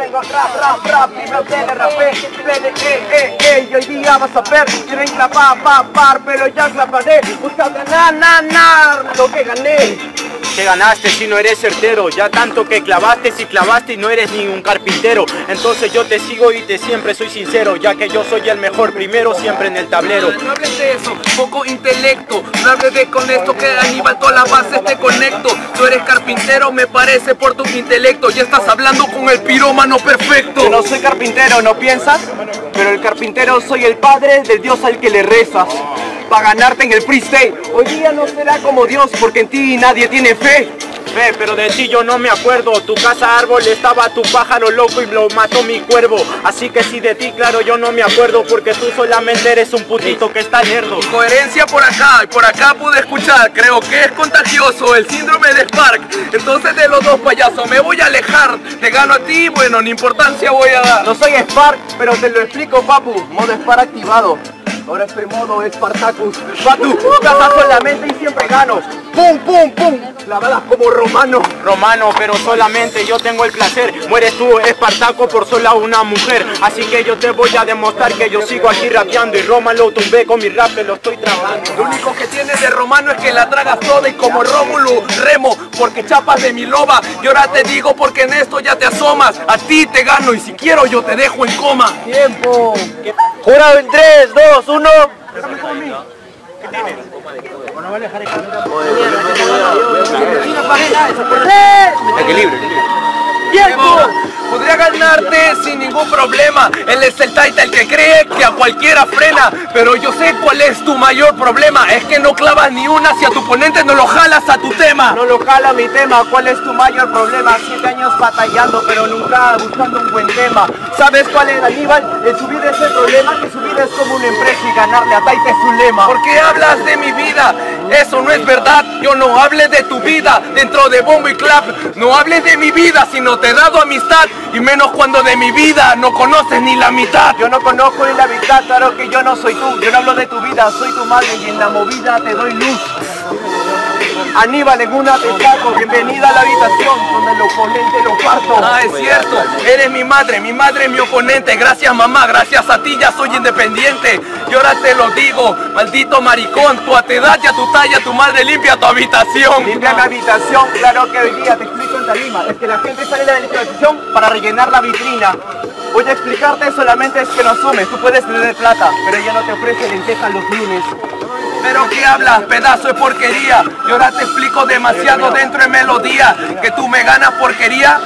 tengo rap, rap, rap, me tiene rapé, eh, eh, eh, y hoy día vas a ver, quieren clapar, pa, par, pero ya claparé, buscando na, na, lo que gané. Que ganaste si no eres certero, ya tanto que clavaste si clavaste y no eres ni un carpintero. Entonces yo te sigo y te siempre soy sincero, ya que yo soy el mejor primero siempre en el tablero. No hables de eso, poco intelecto. No hables de con esto que Aníbal todas las bases te conecto. Tú eres carpintero, me parece por tu intelecto. Ya estás hablando con el pirómano perfecto. Yo no soy carpintero, ¿no piensas? Pero el carpintero soy el padre del Dios al que le rezas. Para ganarte en el freestyle. Hoy día no será como Dios, porque en ti nadie tiene fe. Ve, pero de ti yo no me acuerdo. Tu casa árbol estaba tu pájaro loco y lo mató mi cuervo. Así que si de ti, claro, yo no me acuerdo. Porque tú solamente eres un putito que está lerdo. Coherencia por acá y por acá pude escuchar. Creo que es contagioso el síndrome de Spark. Entonces de los dos payasos me voy a alejar. Te gano a ti, bueno, ni importancia voy a dar. No soy Spark, pero te lo explico, papu. Modo Spark activado. Ahora estoy modo Spartacus. Papu, casa solamente y siempre gano. ¡Pum, pum, pum! Clavadas como romano. Romano, pero solamente yo tengo el placer. Mueres tú, Espartaco, por sola una mujer. Así que yo te voy a demostrar que yo sigo aquí rapeando. Y Roma lo tumbé con mi rap, que lo estoy trabajando. Lo único que tienes de romano es que la tragas toda y como Rómulo remo porque chapas de mi loba. Y ahora te digo porque en esto ya te asomas. A ti te gano y si quiero yo te dejo en coma. Tiempo. Jurado en 3, 2, 1. Equilibrio. ¡Tiempo! Ganarte sin ningún problema. Él es el Taita el que cree que a cualquiera frena. Pero yo sé cuál es tu mayor problema. Es que no clavas ni una hacia tu oponente, no lo jalas a tu tema. No lo jala mi tema, ¿cuál es tu mayor problema? Siete años batallando, pero nunca buscando un buen tema. ¿Sabes cuál es Aníbal? El subir es el problema, que subir es como una empresa y ganarle a Taita es su lema. ¿Por qué hablas de mi vida? Eso no es verdad. Yo no hables de tu vida dentro de Bombo y Clap. No hables de mi vida, sino te he dado amistad. Y menos cuando de mi vida no conoces ni la mitad. Yo no conozco ni la mitad, claro que yo no soy tú. Yo no hablo de tu vida, soy tu madre y en la movida te doy luz. Aníbal en una te saco, bienvenida a la habitación donde el oponente lo parto. Ah, es cierto, eres mi madre, mi madre es mi oponente. Gracias mamá, gracias a ti ya soy independiente. Y ahora te lo digo, maldito maricón, tu edad y a tu talla, tu madre limpia tu habitación. Limpia mi habitación, claro que hoy día te explico en tarima. Es que la gente sale de la habitación para rellenar la vitrina. Voy a explicarte solamente es que no asumes, tú puedes tener plata, pero ella no te ofrece lentejas los lunes. Pero qué hablas, pedazo de porquería. Y ahora te explico demasiado dentro de melodía. Que tú me ganas porquería.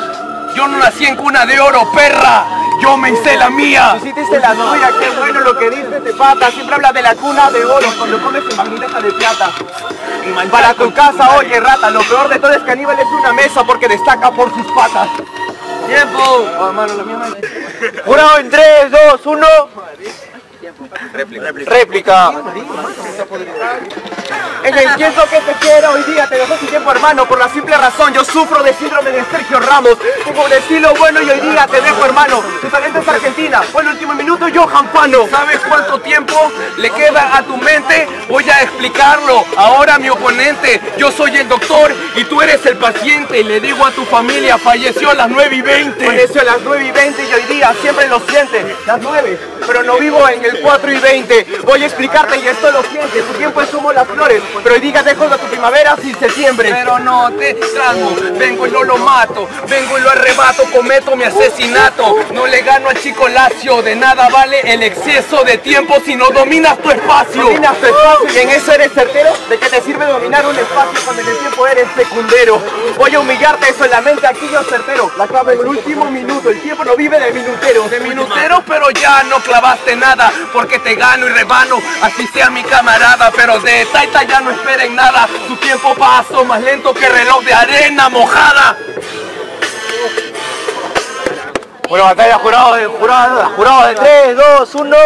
Yo no nací en cuna de oro, perra. Yo me hice la mía. Tú hiciste la tuya, qué bueno lo que dices de pata. Siempre habla de la cuna de oro cuando comes en bandeja de plata. Para tu casa, oye rata, lo peor de todo es que Aníbal es una mesa porque destaca por sus patas. Tiempo. Oh, hermano, la mía Jurado en 3, 2, 1. Réplica. En el tiempo que te quiero hoy día. Te dejo sin tiempo hermano Por la simple razón. Yo sufro de síndrome de Sergio Ramos. Tengo un estilo bueno y hoy día te dejo hermano. Tu talento es Argentina, fue el último minuto yo Jampano ¿Sabes cuánto tiempo le queda a tu mente? Voy a explicarlo. Ahora mi oponente, yo soy el doctor y tú eres el paciente. Le digo a tu familia, falleció a las 9 y 20. Falleció a las 9 y 20 y hoy día siempre lo siente. Las 9, pero no vivo en el 4 y 20 Voy a explicarte y esto lo sientes Tu tiempo es como las flores, pero hoy día dejo de tu primavera sin septiembre Pero no te tramo, vengo y no lo mato, vengo y lo arrebato, cometo mi asesinato. No le gano al chico Lacio, de nada vale el exceso de tiempo si no dominas tu espacio. Dominas tu espacio. Y en eso eres certero ¿De qué te sirve dominar un eres secundero? Voy a humillarte solamente aquí yo certero La clave en el último minuto, el tiempo no vive de minuteros De minutero, pero ya no clavaste nada, porque te gano y rebano, así sea mi camarada, pero de Taita ya no esperen nada, su tiempo pasó más lento que reloj de arena mojada. Bueno, batalla jurado de jurado, jurado de 3, 2, 1.